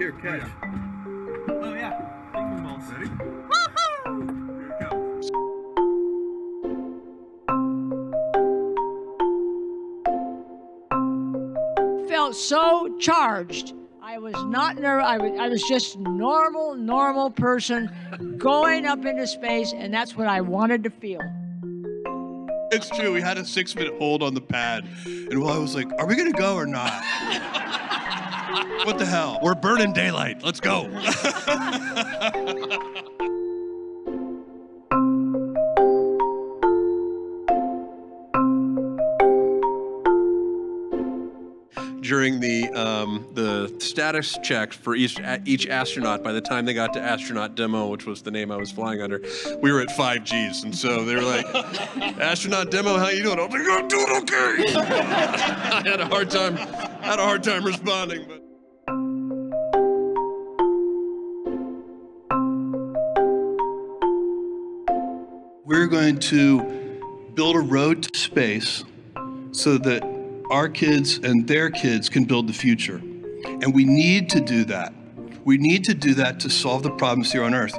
Okay. Oh yeah. Ping pong balls. Ready? Here it comes. felt so charged. I was not nervous. I was, I was just normal, normal person going up into space, and that's what I wanted to feel. It's true. We had a six minute hold on the pad. And while I was like, are we going to go or not? what the hell? We're burning daylight. Let's go. During the um, the status check for each each astronaut, by the time they got to astronaut demo, which was the name I was flying under, we were at five Gs, and so they were like, "Astronaut demo, how you doing?" I was like, "I'm doing okay." I had a hard time, I had a hard time responding, but. We're going to build a road to space so that our kids and their kids can build the future. And we need to do that. We need to do that to solve the problems here on Earth.